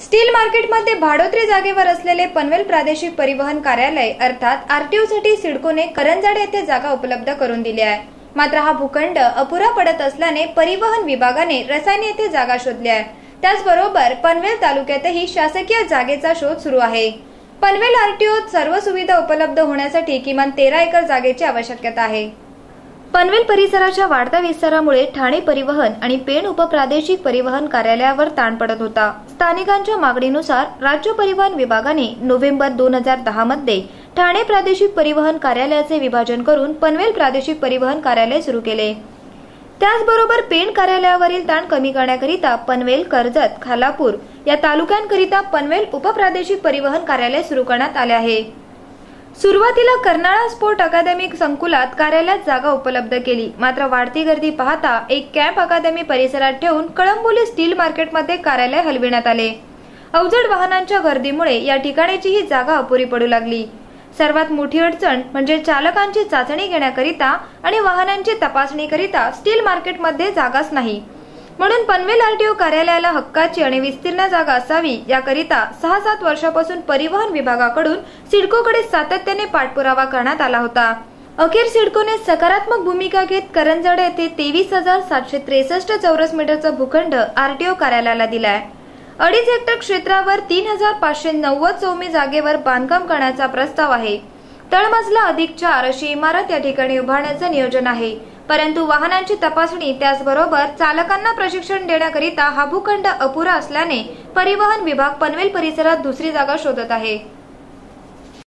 Steel मार्केटमध्ये भाडोत्री जागेवर असलेले पनवेल प्रादेशिक परिवहन कार्यालय अर्थात आरटीओसाठी सिडकोने करंजाड येथे जागा उपलब्ध करून दिली आहे. मात्र हा भूखंड अपुरा पडत असल्याने परिवहन विभागाने रसायने येथे जागा शोधली आहे. त्याचबरोबर पनवेल तालुक्यातही शासकीय जागेचा शोध सुरू आहे. पनवेल आरटीओत सर्व सुविधा उपलब्ध होण्यासाठी किमान तेरा एकर जागेची आवश्यकता आहे. पनवेल परिसराच्या वाढत्या विस्तारामुळे ठाणे परिवहन आणि पेण उपप्रादेशिक परिवहन कार्यालयावर ताण पडत होता. स्थानिकांच्या मागणीनुसार राज्य परिवहन विभागाने नोव्हेंबर दोन हजार दहा मध्ये ठाणे प्रादेशिक परिवहन कार्यालयाचे विभाजन करून पनवेल प्रादेशिक परिवहन कार्यालय सुरू केले. त्याचबरोबर पेण कार्यालयावरील ताण कमी करण्याकरिता पनवेल कर्जत खालापूर या तालुक्यांकरिता पनवेल उपप्रादेशिक परिवहन कार्यालय सुरू करण्यात आले आहे. सुरुवातीला कर्नाळा स्पोर्ट अकादमी संकुलात कार्यालयात जागा उपलब्ध केली. मात्र वाढती गर्दी पाहता एक कॅम्प अकादमी परिसरात ठेवून कळंबोली स्टील मार्केटमध्ये कार्यालय हलविण्यात आले. अवजड वाहनांच्या गर्दीमुळे या ठिकाणीची ही जागा अपुरी पडू लागली. सर्वात मोठी अडचण म्हणजे चालकांची चाचणी घेण्याकरिता आणि वाहनांची तपासणीकरिता स्टील मार्केटमध्ये जागाच नाही. म्हणून पनवेल आरटीओ कार्यालयाला हक्काची आणि विस्तीर्ण जागा असावी याकरिता सहा सात वर्षापासून परिवहन विभागाकडून सिडकोकडे सातत्याने पाठपुरावा करण्यात आला होता. अखेर सिडकोने सकारात्मक भूमिका घेत करंजड येथे तेवीस हजार सातशे त्रेसष्ट चौरस मीटरचा भूखंड आरटीओ कार्यालयाला दिलाय. अडीच हेक्टर क्षेत्रावर तीन हजार पाचशे नव्वद चौमी जागेवर बांधकाम करण्याचा प्रस्ताव आहे. तळमजला अधिक चार अशी इमारत या ठिकाणी उभारण्याचं नियोजन आहे. परंतु वाहनांची तपासणी त्याचबरोबर चालकांना प्रशिक्षण देण्याकरिता हा भूखंड अपुरा असल्याने परिवहन विभाग पनवेल परिसरात दुसरी जागा शोधत आहे.